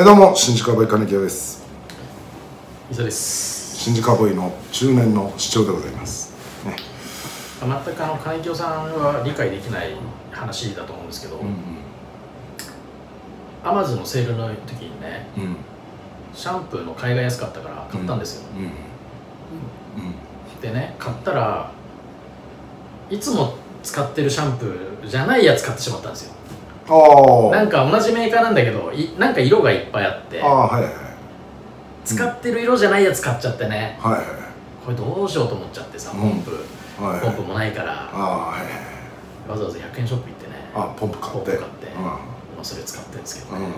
えどうも新宿カーボーイ金木屋です。磯です。新宿カーボーイの中年の市長でございます。ね。全くあの金清さんは理解できない話だと思うんですけど、うんアマゾンのセールの時にねうん。うんシャンプーの買いが安かったから買ったんですよ、うん。うん。でね買ったらいつも使ってるシャンプーじゃないやつ買ってしまったんですよなんか同じメーカーなんだけどいなんか色がいっぱいあってああはいはい使ってる色じゃないやつ買っちゃってね。はいはいこれどうしようと思っちゃってさうん。ポンプ、はいはい。ポンプもないから。ああはいはいわざわざ100円ショップ行ってね。あポンプ買って。ポンプ買って。う今それ使ってるんですけどね、んうん。いや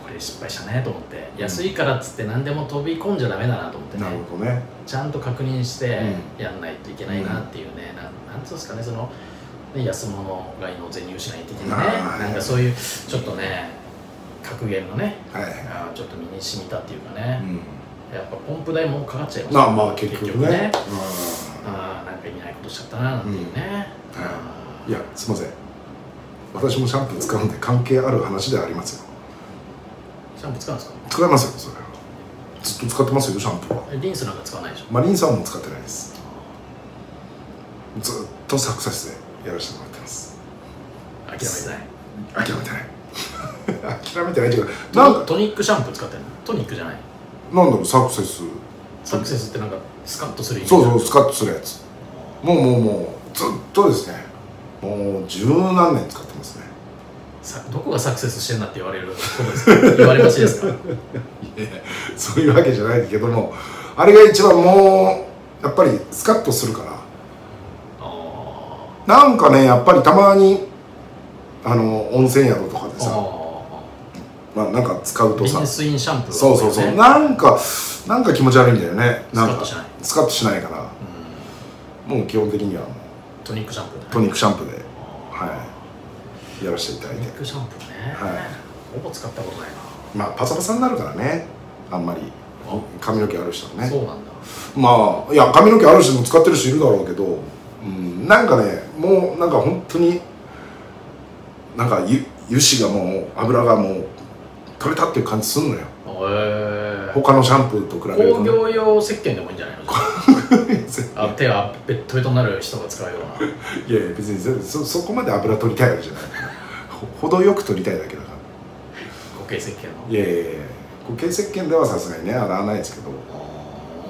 ーこれ失敗したねと思って。安いからっつって何でも飛び込んじゃダメだなと思ってね。なるほどね。ちゃんと確認してうやんないといけないなっていうね、なんなんつうんですかねそのね安物買いの銭失い的なね。あーなんかそういうちょっとね格言のねはい。あーちょっと身に染みたっていうかうね、ん。やっぱポンプ代もかかっちゃいましたまあまあ結局ね。あーなんか意味ないことしちゃったななんていうね、うん。い。やすいません。私もシャンプー使うんで関係ある話ではありますよ。ーシャンプー使うんですか？使いますよそれは。ずっと使ってますよシャンプーは。えリンスなんか使わないでしょ？マリンさんも使ってないです。ずっとサクセスでやらせてもらってます。諦めてない。諦めてない。諦めてないっていうかなんかトニックシャンプー使ってるの？トニックじゃない。なんだろうサクセス。サクセスってなんかスカッとするそうそうスカッとするやつ。もうもうもうずっとですね。もう十何年使ってますね。さどこがサクセスしてんだって言われることですか？言われがちですか？いやそういうわけじゃないけどもあれが一番もうやっぱりスカッとするから。あなんかねやっぱりたまにあの温泉宿とかでーさあまあなんか使うーとさリンスインシャンプーがそうそうそう、なんかなんか気持ち悪いんだよね。なんかスカッとしないからうん。もう基本的にはトニックシャンプーね。トニックシャンプーではい。やらせていただいて。トニックシャンプーね。はい。ほぼ使ったことないまあパサパサになるからね。あんまり。髪の毛ある人はね。なそうなんだ。まあいや髪の毛ある人も使ってる人いるだろうけど、うん、なんかねもうなんか本当になんか油油脂がもう油がもう取れたっていう感じすんのよ。へえ他のシャンプーと比べると、工ね、業用石鹸でもいいんじゃないの？あ手がベットベトになる人が使うような。いやいや別にそそそこまで油取りたいわけじゃない。ほ程よく取りたいだけだから。固形石鹸の。いやいやいや。固形石鹸ではさすがにね洗わないですけど。あー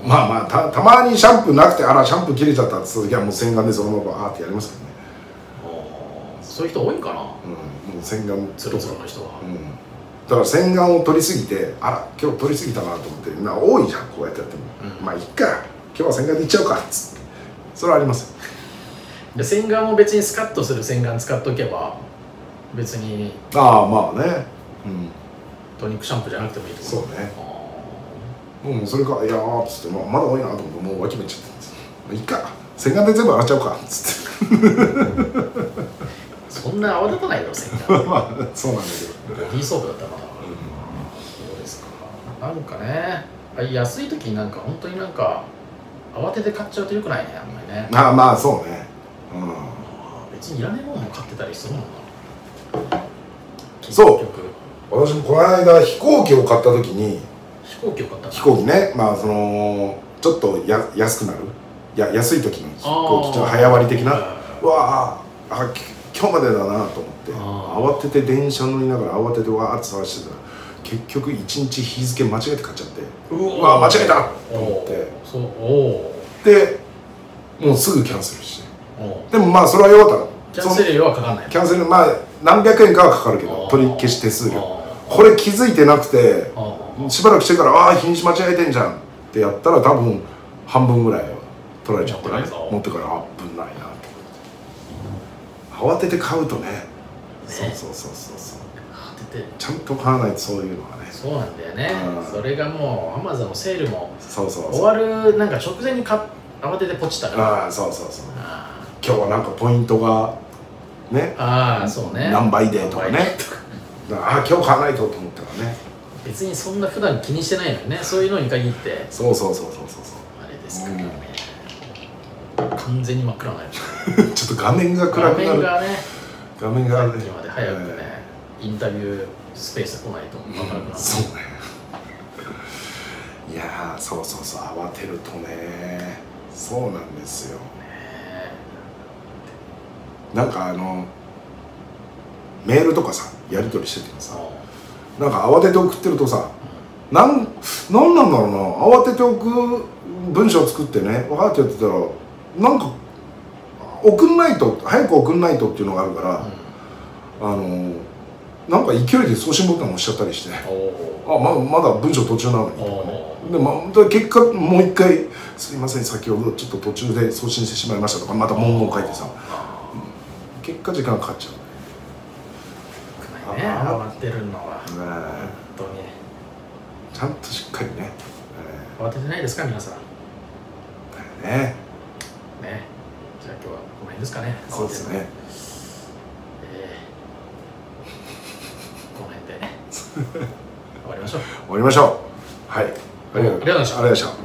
まあまあたたまにシャンプーなくてあらシャンプー切れちゃったって時はもう洗顔でそのままバーってやりますけどね、そういう人多いんかな。うん、もう洗顔ツルツルの人はうん、だから洗顔を取りすぎてあら今日取りすぎたなと思ってな多いじゃんこうやってやっても、うん。まあいっか今日は洗顔でいっちゃおうかっつって。それはあります洗顔も別にスカッとする洗顔使っとけば別にああまあね。うん。トニックシャンプーじゃなくてもいいと。そうね。あもうそれかいやーっつって、まあ、まだ多いなと思ってもう脇めっちゃってまあいっか。洗顔で全部洗っちゃおうか。っつって。ーそんな泡立たないよ洗顔。まあそうなんだけど、ボディーソープだったらまだ。そうですか。なんかねあ安い時になんか本当になんか慌てて買っちゃうとよくないねあんまりね。ああまあそうね。う別にいらねえもんも買ってたりするもんな。そう。私もこの間飛行機を買った時に飛行機を買ったの飛行機ね。まあそのちょっとや安くなる。や安い時の飛行機ちょっと早割り的な。うわああき今日までだなと思って。あ慌てて電車乗りながら慌ててわーって探してたら結局一日日付間違えて買っちゃって。ううわ間違えた！と思って。でもうすぐキャンセルして。でもまあそれはよかった。キャンセル料はかかんない。キャンセルまあ何百円かはかかるけど取り消し手数料。あこれ気づいてなくてしばらくしてからああ日にち間違えてんじゃんってやったら多分半分ぐらいは取られちゃって、持ってないぞ。持ってからあ危ないな。と慌てて買うとね。そうそうそうそうそう。当てて。ちゃんと買わないとそういうのがね。そうなんだよね。うん。それがもうアマゾンのセールも。そうそう終わるなんか直前に買っ慌ててポチったから。ああそうそうそう。あ今日はなんかポイントがね。ーあーそうね。何倍でとかねああ今日買わないとと思ったらね。別にそんな普段気にしてないのにね。そういうのに限って。そうそうそうそうそうそあれですからね、完全に真っ暗になるう ちょっと画面が暗画くなる。面がね画面がね。さっきまで早くね、インタビュースペース来ないと分からなくなる、そうね。いやーそうそうそう慌てるとね。そうなんですよ。ねなんかあのメールとかさやり取りしててもさなんか慌てて送ってるとさなんなんなんだろうな慌てて送る文章作ってね分かってやってたらなんか送んないと早く送んないとっていうのがあるから、あのなんか勢いで送信ボタン押しちゃったりしてあままだ文章途中なのにとかね。おで、まあ、で結果もう一回「すいません先ほどちょっと途中で送信してしまいました」とかまた文言書いてさ結果時間かかっちゃうねあ慌てるのは。ね本当に。ちゃんとしっかりね。慌ててないですか皆さん。え。ーねねじゃあ今日はこの辺ですかね。そうですね。えー。この辺で。終わりましょう。終わりましょう。はい。ありがとうございました。ありがとうございました